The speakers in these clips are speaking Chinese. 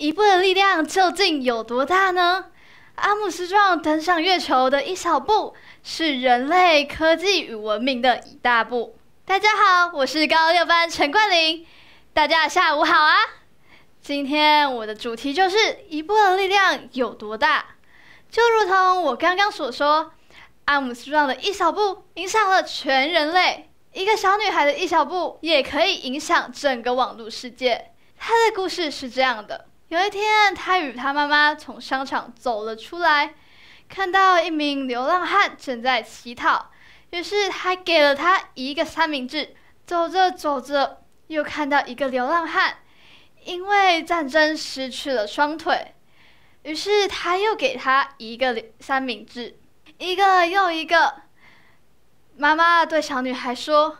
一步的力量究竟有多大呢？阿姆斯壮登上月球的一小步，是人类科技与文明的一大步。大家好，我是高六班陈冠霖，大家下午好啊！今天我的主题就是一步的力量有多大，就如同我刚刚所说，阿姆斯壮的一小步影响了全人类，一个小女孩的一小步也可以影响整个网络世界。她的故事是这样的。有一天，他与他妈妈从商场走了出来，看到一名流浪汉正在乞讨，于是他给了他一个三明治。走着走着，又看到一个流浪汉因为战争失去了双腿，于是他又给他一个三明治，一个又一个。妈妈对小女孩说：“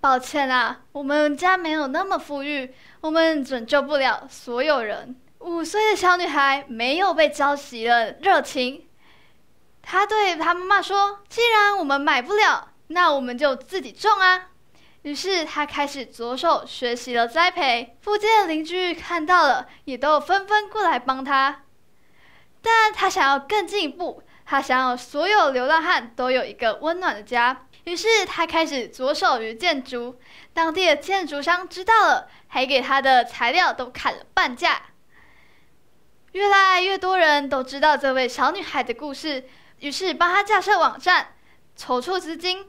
抱歉啊，我们家没有那么富裕，我们拯救不了所有人。”五岁的小女孩没有被浇熄了热情，她对她妈妈说：“既然我们买不了，那我们就自己种啊。”于是她开始着手学习了栽培。附近的邻居看到了，也都纷纷过来帮她。但她想要更进一步，她想要所有流浪汉都有一个温暖的家。于是她开始着手于建筑。当地的建筑商知道了，还给她的材料都砍了半价。越来越多人都知道这位小女孩的故事，于是帮她架设网站，筹措资金，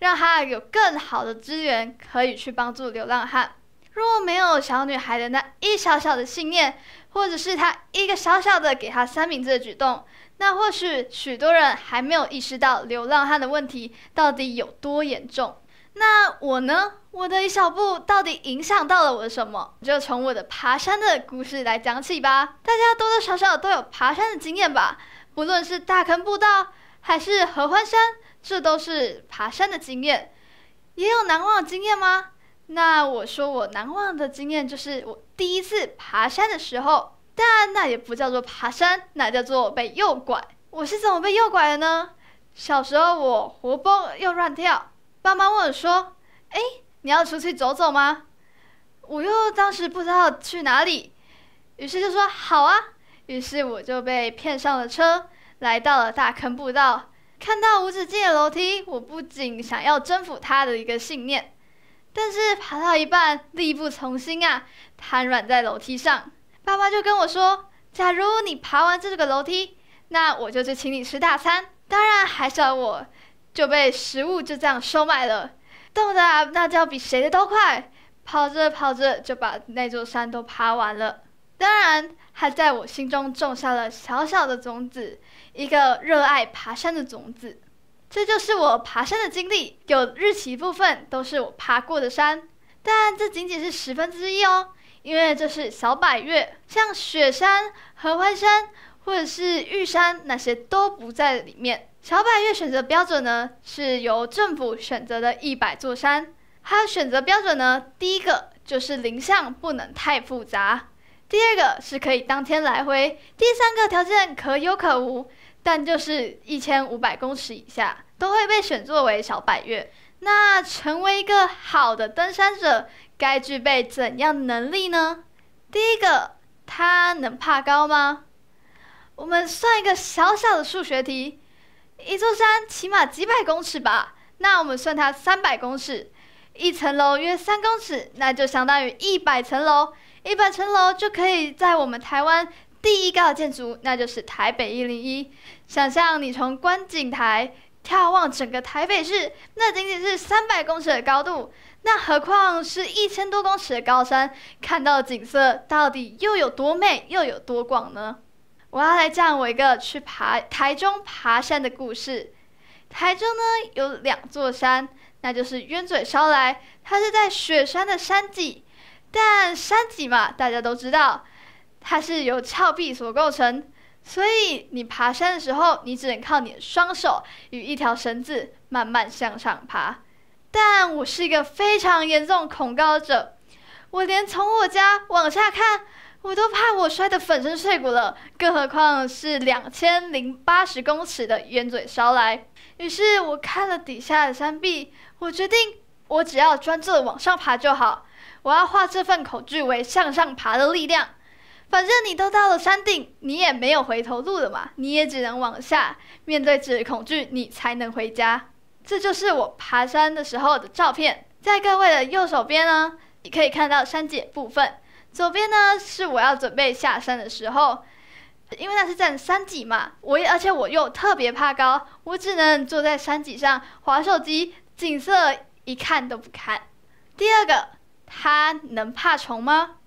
让她有更好的资源可以去帮助流浪汉。若没有小女孩的那一小小的信念，或者是她一个小小的给她三明治的举动，那或许许多人还没有意识到流浪汉的问题到底有多严重。那我呢？我的一小步到底影响到了我什么？就从我的爬山的故事来讲起吧。大家多多少少都有爬山的经验吧？不论是大坑步道还是合欢山，这都是爬山的经验。也有难忘的经验吗？那我说我难忘的经验就是我第一次爬山的时候，但那也不叫做爬山，那叫做被诱拐。我是怎么被诱拐的呢？小时候我活蹦又乱跳。爸妈问我说：“哎，你要出去走走吗？”我又当时不知道去哪里，于是就说：“好啊。”于是我就被骗上了车，来到了大坑步道。看到无止境的楼梯，我不仅想要征服它的一个信念，但是爬到一半力不从心啊，瘫软在楼梯上。爸妈就跟我说：“假如你爬完这个楼梯，那我就去请你吃大餐。”当然还是要我。就被食物就这样收买了，动的那叫比谁的都快，跑着跑着就把那座山都爬完了。当然，还在我心中种下了小小的种子，一个热爱爬山的种子。这就是我爬山的经历，有日期部分都是我爬过的山，但这仅仅是十分之一哦，因为这是小百岳，像雪山、合欢山或者是玉山那些都不在里面。小百岳选择标准呢，是由政府选择的一百座山。它的选择标准呢，第一个就是林相不能太复杂，第二个是可以当天来回，第三个条件可有可无，但就是一千五百公尺以下都会被选作为小百岳。那成为一个好的登山者，该具备怎样能力呢？第一个，他能怕高吗？我们算一个小小的数学题。一座山起码几百公尺吧，那我们算它三百公尺，一层楼约三公尺，那就相当于一百层楼。一百层楼就可以在我们台湾第一高的建筑，那就是台北一零一。想象你从观景台眺望整个台北市，那仅仅是三百公尺的高度，那何况是一千多公尺的高山，看到的景色到底又有多美，又有多广呢？我要来讲我一个去爬台中爬山的故事。台中呢有两座山，那就是鸢嘴烧来，它是在雪山的山脊。但山脊嘛，大家都知道，它是由峭壁所构成，所以你爬山的时候，你只能靠你的双手与一条绳子慢慢向上爬。但我是一个非常严重恐高者，我连从我家往下看。我都怕我摔得粉身碎骨了，更何况是两千零八十公尺的鸢嘴烧来。于是我看了底下的山壁，我决定我只要专注往上爬就好。我要化这份恐惧为向上爬的力量。反正你都到了山顶，你也没有回头路了嘛，你也只能往下。面对这恐惧，你才能回家。这就是我爬山的时候的照片。在各位的右手边呢，你可以看到山脊部分；左边呢，是我要准备下山的时候。因为那是在山脊嘛，我也而且我又特别怕高，我只能坐在山脊上划手机，景色一看都不看。第二个，他能怕虫吗？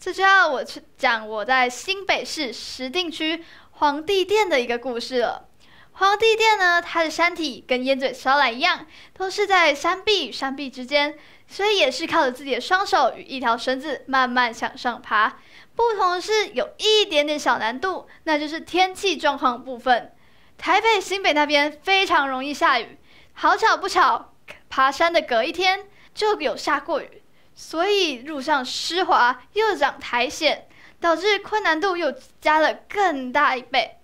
这就要我去讲我在新北市石碇区皇帝殿的一个故事了。皇帝殿呢，它的山体跟烟嘴烧来一样，都是在山壁与山壁之间，所以也是靠着自己的双手与一条绳子慢慢向上爬。不同的是，有一点点小难度，那就是天气状况部分。台北、新北那边非常容易下雨，好巧不巧，爬山的隔一天就有下过雨。所以路上湿滑又长苔藓，导致困难度又加了更大一倍。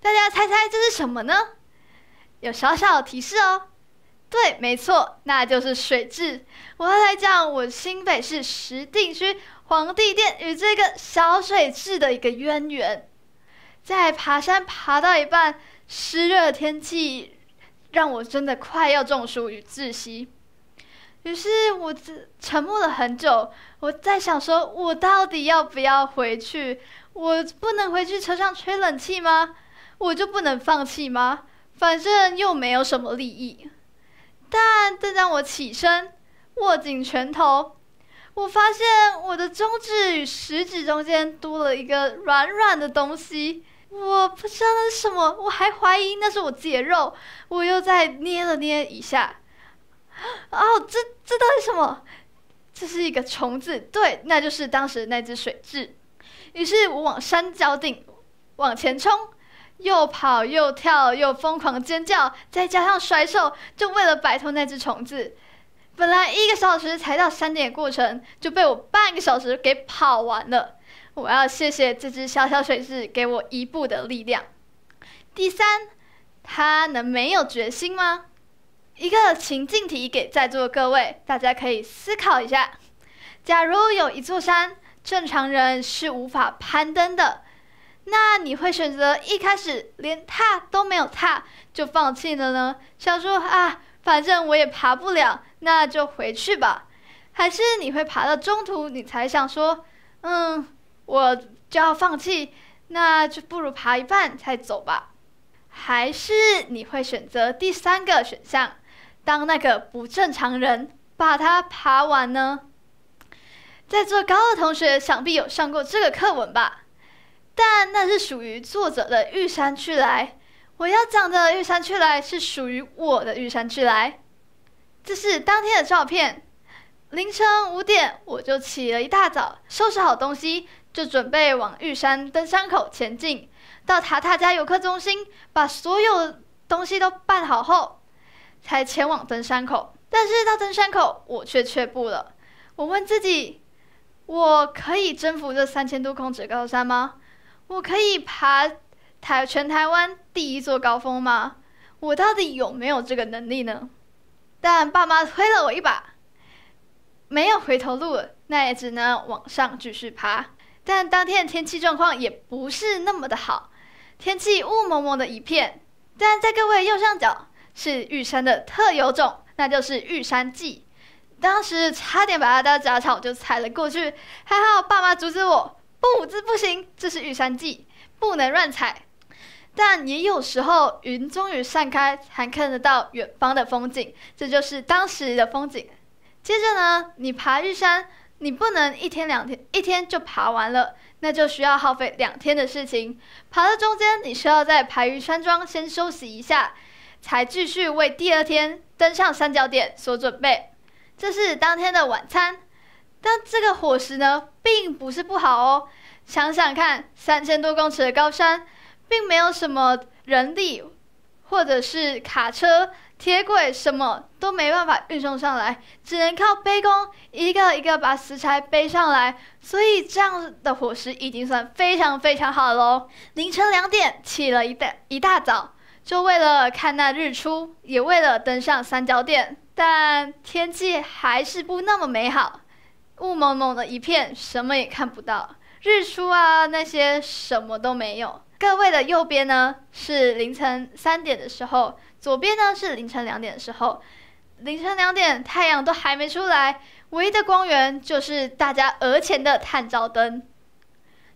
大家猜猜这是什么呢？有小小提示哦。对，没错，那就是水质。我要来讲我新北市石碇区皇帝殿与这个小水质的一个渊源。在爬山爬到一半，湿热天气让我真的快要中暑与窒息。于是我沉默了很久，我在想说，我到底要不要回去？我不能回去车上吹冷气吗？我就不能放弃吗？反正又没有什么利益。但正当我起身，握紧拳头，我发现我的中指与食指中间多了一个软软的东西。我不知道那是什么，我还怀疑那是我自己的肉。我又再捏了捏一下。哦，这这到底什么？这是一个虫子，对，那就是当时那只水蛭。于是我往山脚顶往前冲，又跑又跳又疯狂尖叫，再加上甩手，就为了摆脱那只虫子。本来一个小时才到山顶的过程，就被我半个小时给跑完了。我要谢谢这只小小水蛭给我一步的力量。第三，它能没有决心吗？一个情境题给在座的各位，大家可以思考一下：假如有一座山，正常人是无法攀登的，那你会选择一开始连踏都没有踏就放弃了呢？想说啊，反正我也爬不了，那就回去吧？还是你会爬到中途，你才想说，嗯，我就要放弃，那就不如爬一半再走吧？还是你会选择第三个选项？当那个不正常人把它爬完呢？在座高的同学想必有上过这个课文吧？但那是属于作者的玉山去来。我要讲的玉山去来是属于我的玉山去来。这是当天的照片。凌晨五点，我就起了一大早，收拾好东西，就准备往玉山登山口前进。到塔塔家游客中心，把所有东西都办好后。才前往登山口，但是到登山口，我却却步了。我问自己：我可以征服这三千多公尺高山吗？我可以爬台全台湾第一座高峰吗？我到底有没有这个能力呢？但爸妈推了我一把，没有回头路，那也只能往上继续爬。但当天的天气状况也不是那么的好，天气雾蒙蒙的一片。但在各位右上角。是玉山的特有种，那就是玉山蓟。当时差点把它当杂草就踩了过去，还好爸妈阻止我，不，这不行，这是玉山记，不能乱踩。但也有时候云终于散开，还看得到远方的风景，这就是当时的风景。接着呢，你爬玉山，你不能一天两天，一天就爬完了，那就需要耗费两天的事情。爬到中间，你需要在排云山庄先休息一下。才继续为第二天登上三角点所准备。这是当天的晚餐，但这个伙食呢，并不是不好哦。想想看，三千多公尺的高山，并没有什么人力，或者是卡车、铁轨，什么都没办法运送上来，只能靠背工一个一个把食材背上来。所以这样的伙食已经算非常非常好喽。凌晨两点起了一大一大早。就为了看那日出，也为了登上三角点，但天气还是不那么美好，雾蒙蒙的一片，什么也看不到。日出啊那些什么都没有。各位的右边呢是凌晨三点的时候，左边呢是凌晨两点的时候。凌晨两点，太阳都还没出来，唯一的光源就是大家额前的探照灯。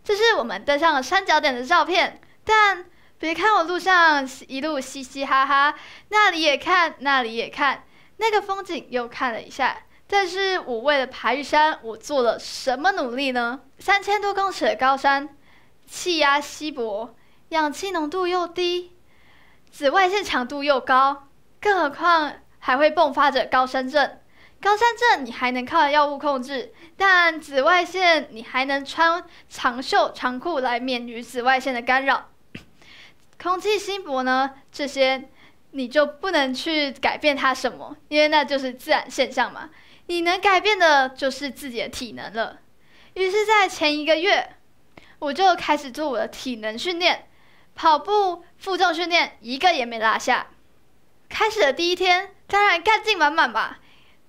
这是我们登上了山脚点的照片，但别看我路上一路嘻嘻哈哈，那里也看，那里也看，那个风景又看了一下。但是我为了爬玉山，我做了什么努力呢？三千多公尺的高山，气压稀薄，氧气浓度又低，紫外线强度又高，更何况还会迸发着高山症。高山症你还能靠药物控制，但紫外线你还能穿长袖长裤来免于紫外线的干扰。空气稀薄呢？这些你就不能去改变它什么，因为那就是自然现象嘛。你能改变的就是自己的体能了。于是，在前一个月，我就开始做我的体能训练，跑步、负重训练一个也没落下。开始的第一天，当然干劲满满吧，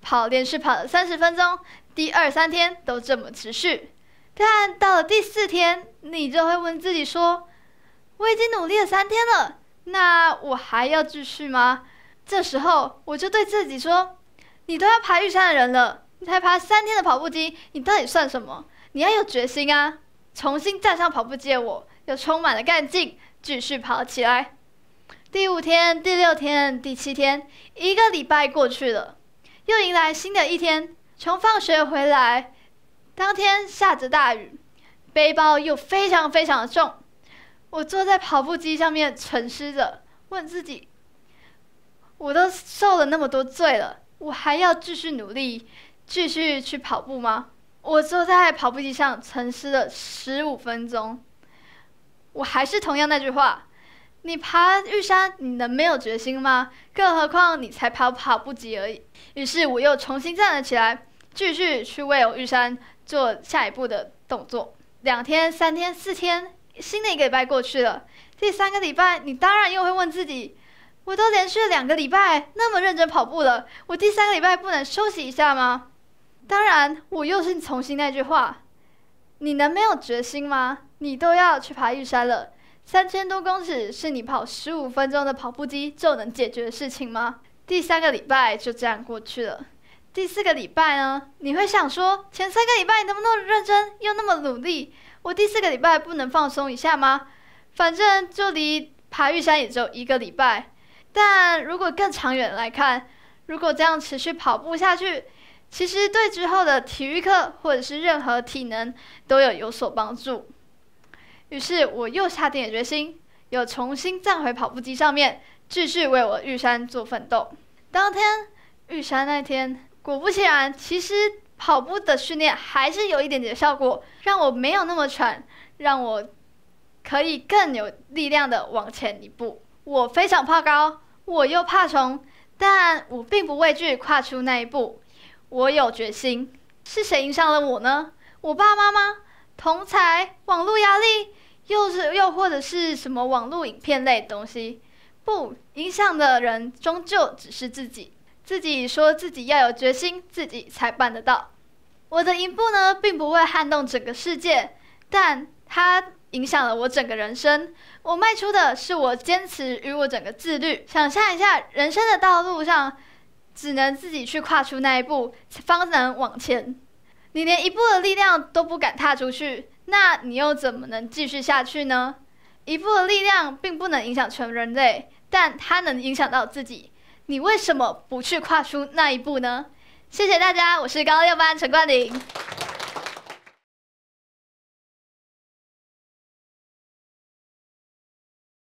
跑连续跑了三十分钟，第二三天都这么持续。但到了第四天，你就会问自己说：“我已经努力了三天了，那我还要继续吗？”这时候，我就对自己说。你都要爬玉山的人了，你才爬三天的跑步机，你到底算什么？你要有决心啊！重新站上跑步机的我，又充满了干劲，继续跑起来。第五天、第六天、第七天，一个礼拜过去了，又迎来新的一天。从放学回来，当天下着大雨，背包又非常非常的重，我坐在跑步机上面沉思着，问自己：我都受了那么多罪了。我还要继续努力，继续去跑步吗？我坐在跑步机上沉思了十五分钟，我还是同样那句话：你爬玉山，你能没有决心吗？更何况你才跑跑步机而已。于是我又重新站了起来，继续去为我玉山做下一步的动作。两天、三天、四天，新的一个礼拜过去了。第三个礼拜，你当然又会问自己。我都连续两个礼拜那么认真跑步了，我第三个礼拜不能休息一下吗？当然，我又是重新那句话：你能没有决心吗？你都要去爬玉山了，三千多公尺是你跑十五分钟的跑步机就能解决的事情吗？第三个礼拜就这样过去了。第四个礼拜呢？你会想说，前三个礼拜你那么认真又那么努力，我第四个礼拜不能放松一下吗？反正就离爬玉山也只有一个礼拜。但如果更长远来看，如果这样持续跑步下去，其实对之后的体育课或者是任何体能都有有所帮助。于是我又下定了决心，又重新站回跑步机上面，继续为我玉山做奋斗。当天玉山那天，果不其然，其实跑步的训练还是有一点点效果，让我没有那么喘，让我可以更有力量的往前一步。我非常怕高，我又怕虫，但我并不畏惧跨出那一步。我有决心。是谁影响了我呢？我爸妈吗？同才？网络压力？又是又或者是什么网络影片类东西？不，影响的人终究只是自己。自己说自己要有决心，自己才办得到。我的一步呢，并不会撼动整个世界，但它。影响了我整个人生。我迈出的是我坚持与我整个自律。想象一下，人生的道路上，只能自己去跨出那一步，方能往前。你连一步的力量都不敢踏出去，那你又怎么能继续下去呢？一步的力量并不能影响全人类，但它能影响到自己。你为什么不去跨出那一步呢？谢谢大家，我是高六班陈冠霖。